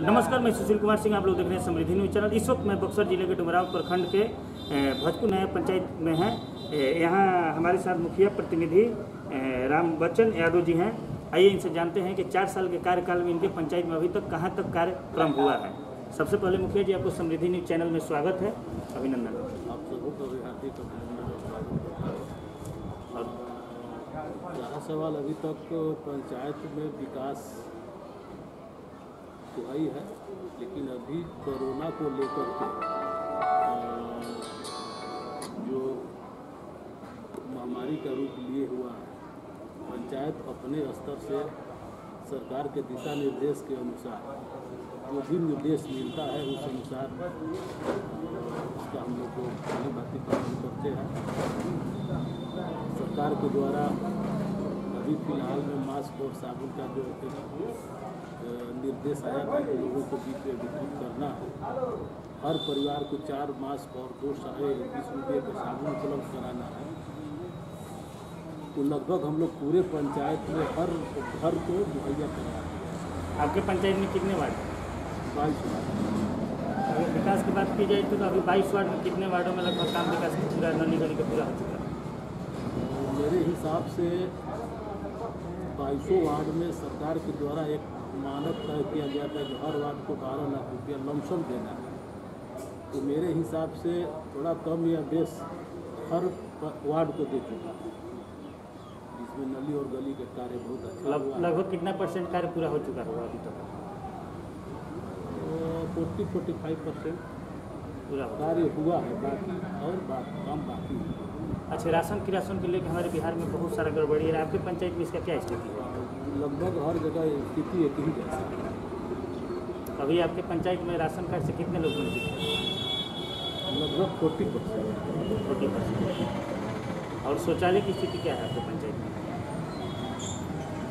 नमस्कार, मैं सुशील कुमार सिंह, आप लोग देख रहे हैं समृद्धि न्यूज़ चैनल। इस वक्त मैं बक्सर ज़िले के डुमराव प्रखंड के भोजपुर नया पंचायत में है। यहाँ हमारे साथ मुखिया प्रतिनिधि राम बच्चन यादव जी हैं। आइए इनसे जानते हैं कि चार साल के कार्यकाल में इनके पंचायत में अभी तक कहाँ तक कार्यक्रम हुआ है। सबसे पहले मुखिया जी, आपको समृद्धि न्यूज़ चैनल में स्वागत है। अभिनंदन। सवाल अभी तक पंचायत में विकास तो आई है, लेकिन अभी कोरोना को लेकर के जो महामारी का रूप लिए हुआ है, पंचायत अपने स्तर से सरकार के दिशा निर्देश के अनुसार, जो भी निर्देश मिलता है उस अनुसार उसका हम लोग को भली भांति पालन करते हैं। सरकार के द्वारा अभी फ़िलहाल में मास्क और साबुन का जो निर्देश आया था कि लोगों को बीच में वितरित करना है। हर परिवार को चार मास्क और दो साढ़े बीस रुपये का साबुन उपलब्ध कराना है। तो लगभग हम लोग पूरे पंचायत में हर घर को मुहैया करा हैं आपके पंचायत में कितने वार्ड बाईस वार्ड। अगर विकास की बात की जाए तो अभी बाईस वार्ड में कितने वार्डों में लगभग काम विकास का पूरा नली गली का पूरा हो चुका है? मेरे हिसाब से बाईसों वार्ड में सरकार के द्वारा एक मानक तय किया गया था कि हर वार्ड को बारह लाख रुपया लमसम देना है। तो मेरे हिसाब से थोड़ा कम या बेस हर वार्ड को दे चुका है। इसमें नली और गली के कार्य बहुत अच्छा लग- है। लगभग कितना परसेंट कार्य पूरा हो चुका होगा अभी तक? फोर्टी फोर्टी फाइव परसेंट पूरा कार्य हुआ है बाकी और बात काम बाकी अच्छा राशन की राशन को लेकर हमारे बिहार में बहुत सारा गड़बड़ी है आपके पंचायत में इसका क्या स्थिति है? लगभग हर जगह स्थिति एक ही जैसा है। अभी आपके पंचायत में राशन कार्ड से कितने लोग वंचित हैं? लगभग फोर्टी परसेंट। Forty percent. और शौचालय की स्थिति क्या है आपके पंचायत में?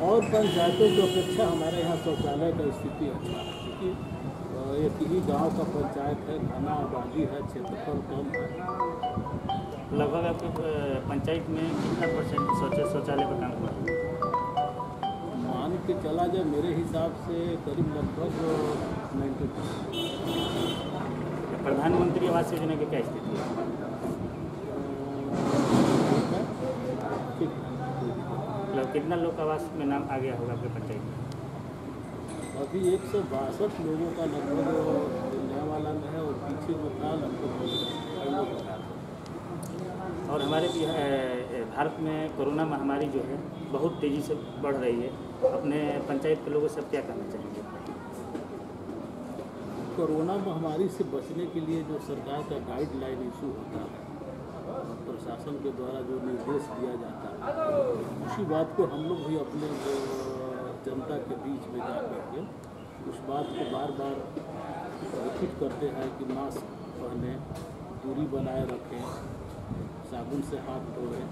और पंचायतों की अपेक्षा हमारे यहाँ शौचालय का स्थिति अच्छा है क्योंकि एक ही गाँव का पंचायत है घना आबादी है क्षेत्रफल कम है। लगभग आपके पंचायत में कितना परसेंट शौचालय का काम हुआ? है? के चला जाए मेरे हिसाब से करीब लगभग नाइन्टी प्रधानमंत्री आवास योजना की क्या स्थिति है? मतलब कितना लोग आवास में नाम आ गया होगा आपके पंचायत में अभी एक सौ बासठ लोगों का लगभग नया वाला में है और पीछे जो था लगभग। और हमारे अ, भारत में कोरोना महामारी जो है, बहुत तेज़ी से बढ़ रही है। अपने पंचायत के लोगों से क्या कहना चाहेंगे? कोरोना महामारी से बचने के लिए जो सरकार का गाइडलाइन इशू होता है और प्रशासन के द्वारा जो निर्देश दिया जाता है, उसी बात को हम लोग भी अपने जनता के बीच में जा करके उस बात को बार बार रिपीट करते हैं कि मास्क पहने, दूरी बनाए रखें साबुन से हाथ धोएँ।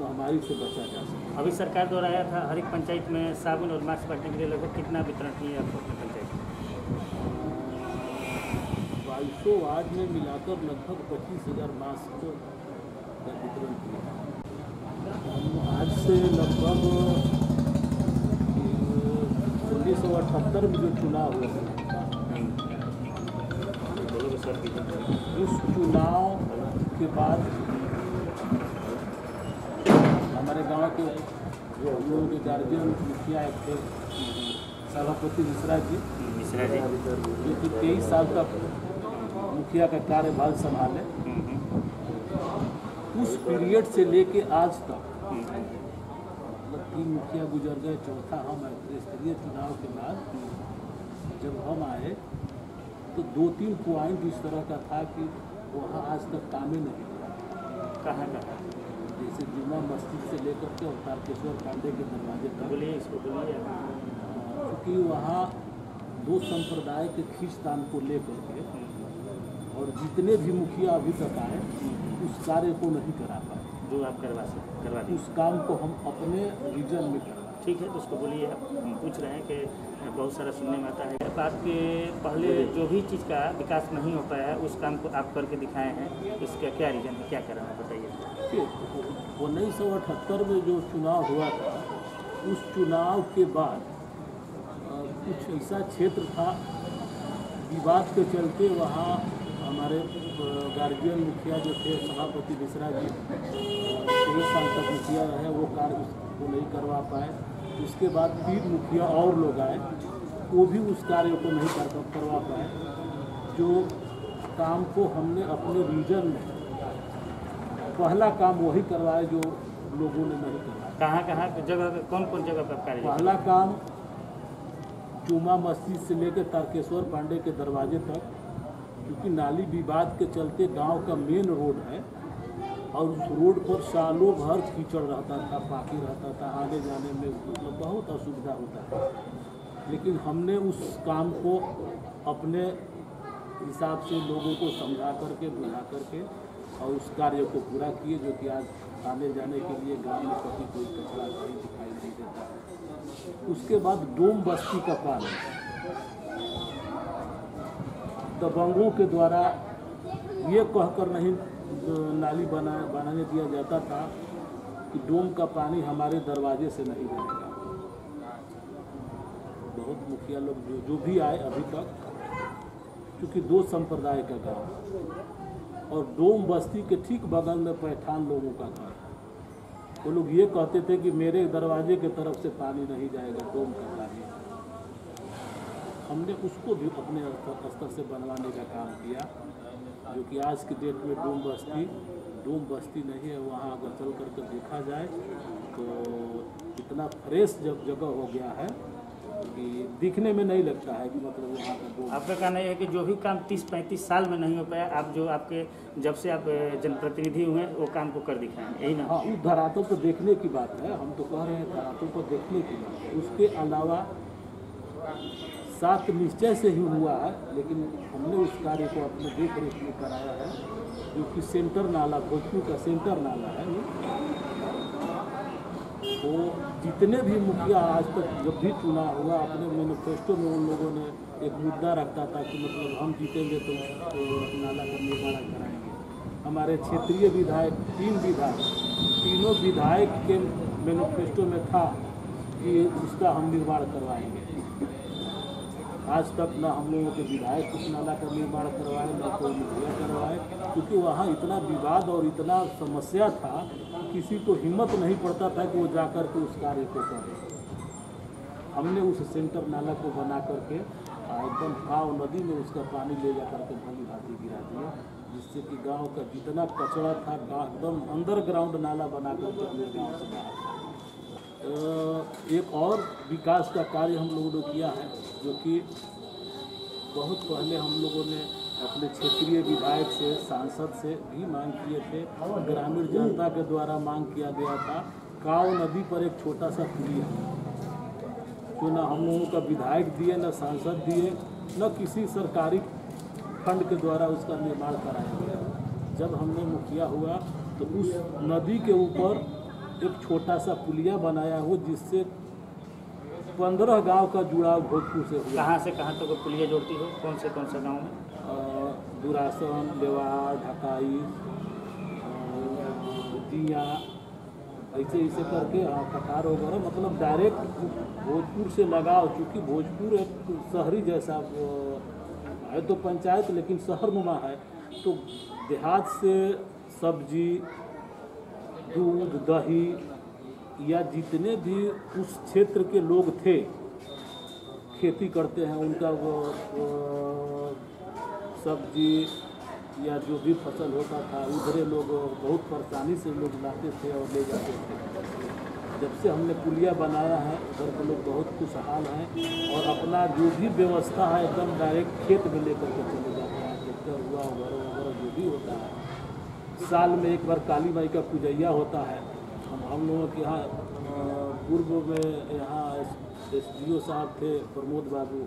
महामारी से बचा जा सके। अभी सरकार द्वारा आया था हर एक पंचायत में साबुन और मास्क बांटने के लिए लगभग कितना वितरण किए आपको अपने पंचायत में? बाईसों वार्ड में मिलाकर लगभग पच्चीस हज़ार मास्क का वितरण किया। आज से लगभग उन्नीस सौ अठहत्तर में जो चुनाव हुआ उस चुनाव के बाद हमारे गाँव के जो हम लोगों के गार्जियन मुखिया एक थे सभापति मिश्रा जी। मिश्रा जी। जो कि तेईस साल का मुखिया का कार्यभार संभाले। उस पीरियड से लेके आज तक मतलब तीन मुखिया गुजर गए चौथा हम आए। त्रिस्तरीय चुनाव के बाद जब हम आए तो दो तीन पॉइंट इस तरह का था कि वहाँ आज तक कामें नहीं कहाँ कहाँ जैसे जुम्मा मस्जिद से लेकर के और तारकेश्वर पांडे के दरवाजे तक। बोलिए इसको बोलिए। क्योंकि वहाँ दो संप्रदाय के खींचतान को लेकर के और जितने भी मुखिया अभी तक आए उस कार्य को नहीं करा पाए। जो आप करवा सकते करवा उस काम को हम अपने रीजन में करवाए ठीक है तो उसको बोलिए आप हम पूछ रहे हैं कि बहुत सारा सुनने में आता है। बात के पहले जो भी चीज़ का विकास नहीं हो पाया है उस काम को आप करके दिखाए हैं इसका क्या रीज़न है क्या कारण है बताइए। उन्नीस सौ अठहत्तर में जो चुनाव हुआ था उस चुनाव के बाद कुछ ऐसा क्षेत्र था विवाद के चलते वहाँ हमारे गार्जियन मुखिया जो थे सभापति मिश्रा जी तेईस साल तक मुखिया रहे वो कार्य को नहीं करवा पाए। उसके बाद तीन मुखिया और लोग आए। वो भी उस कार्य को नहीं कर करवा पाए। जो काम को हमने अपने रीजन में पहला काम वही करवाया जो लोगों ने नहीं करवाया कहाँ कहाँ जगह कौन कौन जगह पर कार्य पहला काम चूमा मस्जिद से लेकर तारकेश्वर पांडे के दरवाजे तक क्योंकि नाली विवाद के चलते गाँव का मेन रोड है। और उस रोड पर सालों भर कीचड़ रहता था पाकी रहता था, आने जाने में मतलब बहुत असुविधा होता था। लेकिन हमने उस काम को अपने हिसाब से लोगों को समझा करके बुझा करके और उस कार्य को पूरा किए, जो कि आज आने जाने के लिए गाँव में कभी कोई कचरा नहीं दिखाई नहीं देता। उसके बाद डोम बस्ती का पानी दबंगों के द्वारा ये कहकर नहीं नाली बना, बनाने दिया जाता था कि डोम का पानी हमारे दरवाजे से नहीं बनेगा। बहुत मुखिया लोग जो जो भी आए अभी तक, क्योंकि दो संप्रदाय का गाँव और डोम बस्ती के ठीक बगल में पैठान लोगों का घर। वो लोग ये कहते थे कि मेरे दरवाजे के तरफ़ से पानी नहीं जाएगा, डोम का पानी। हमने उसको भी अपने स्तर से बनवाने का काम किया। जो कि आज की डेट में डोम बस्ती डोम बस्ती नहीं है वहाँ अगर चल करके देखा जाए तो इतना फ्रेश जब जगह हो गया है कि दिखने में नहीं लगता है कि मतलब यहाँ का डोम। आपका कहना यह है कि जो भी काम 30-35 साल में नहीं हो पाया आप जो आपके जब से आप जनप्रतिनिधि हुए वो काम को कर दिखाएँ। यही ना। हाँ उस धरातल पर देखने की बात है हम तो कह रहे हैं धरातों को देखने की बात उसके अलावा सात निश्चय से ही हुआ है, लेकिन हमने उस कार्य को अपने देख रेख में कराया है, जो कि सेंटर नाला भोजपुर का सेंटर नाला है तो जितने भी मुखिया आज तक जब भी चुना हुआ, अपने मैनिफेस्टो में उन लोगों ने एक मुद्दा रखता था कि मतलब हम जीतेंगे तो उस नाला का निर्माण कराएँगे। हमारे क्षेत्रीय विधायक, तीन विधायक, तीनों विधायक के मैनिफेस्टो में था कि उसका हम निर्माण करवाएँगे। आज तक ना हम लोगों के विधायक उस नाला का निर्माण करवाए, ना कोई मुखिया करवाए, क्योंकि वहाँ इतना विवाद और इतना समस्या था, किसी को हिम्मत नहीं पड़ता था कि वो जाकर के उस कार्य को करे। हमने उस सेंटर नाला को बना करके एकदम गाँव नदी में उसका पानी ले जा करके भली भांति गिरा दिया, जिससे कि गाँव का जितना कचरा था एकदम अंडरग्राउंड नाला बना करके अपने गाँव से एक और विकास का कार्य हम लोगों ने किया है, जो कि बहुत पहले हम लोगों ने अपने क्षेत्रीय विधायक से, सांसद से भी मांग किए थे। ग्रामीण जनता के द्वारा मांग किया गया था। काव नदी पर एक छोटा सा पुलिया जो ना हम लोगों का विधायक दिए, न सांसद दिए, न किसी सरकारी फंड के द्वारा उसका निर्माण कराया गया। जब हमने मुखिया हुआ तो उस नदी के ऊपर एक छोटा सा पुलिया बनाया हो जिससे पंद्रह गाँव का जुड़ाव भोजपुर से हुआ। कहाँ से कहाँ तक वो पुलिया जोड़ती हो? कौन से कौन से गाँव में? दुरासन लेवार ढकाई दिया ऐसे ऐसे करके हाँ कटार वगैरह मतलब डायरेक्ट भोजपुर से लगाओ चूँकि भोजपुर एक शहरी जैसा है तो पंचायत लेकिन शहर नुमा है। तो देहात से सब्ज़ी दूध दही या जितने भी उस क्षेत्र के लोग थे खेती करते हैं उनका वो, वो सब्ज़ी या जो भी फ़सल होता था उधरे लोग बहुत परेशानी से लोग लाते थे और ले जाते थे। जब से हमने पुलिया बनाया है उधर के लोग बहुत खुशहाल हैं और अपना जो भी व्यवस्था है एकदम डायरेक्ट खेत में लेकर के चले जाते हैं ट्रैक्टर हुआ वगैरह वगैरह जो भी होता है। साल में एक बार काली माई का पूजैया होता है। हम हम लोगों के यहाँ पूर्व में यहाँ एस डी साहब थे, प्रमोद बाबू।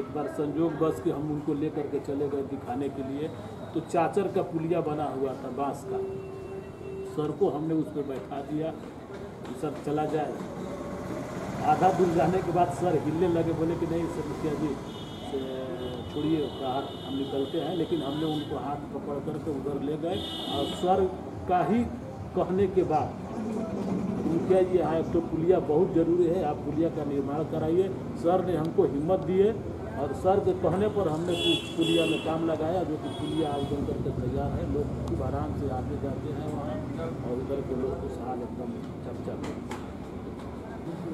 एक बार संजोग बस के हम उनको लेकर के चले गए दिखाने के लिए। तो चाचर का पुलिया बना हुआ था बाँस का। सर को हमने उस पर बैठा दिया सर चला जाए। आधा दूर जाने के बाद सर हिलने लगे, बोले कि नहीं सर मुखिया जी से छोड़िए बाहर हम निकलते हैं, लेकिन हमने उनको हाथ पकड़ करके उधर ले गए। और सर का ही कहने के बाद मुखिया जी यहाँ एक तो पुलिया बहुत ज़रूरी है, आप पुलिया का निर्माण कराइए। सर ने हमको हिम्मत दिए, और सर के कहने पर हमने पुलिया में काम लगाया, जो कि पुलिया आज बन करके तैयार है। लोग खूब आराम से आते जाते हैं वहाँ, और उधर के लोग खुशहाल एकदम चर्चा में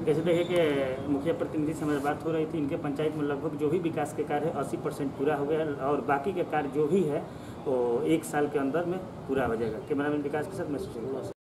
जैसे देखिए कि मुखिया प्रतिनिधि से हमारी बात हो रही थी, इनके पंचायत में लगभग जो भी विकास के कार्य है, अस्सी परसेंट पूरा हो गया और बाकी के कार्य जो भी है, वो एक साल के अंदर में पूरा हो जाएगा। कैमरामैन विकास के साथ मैं सुशील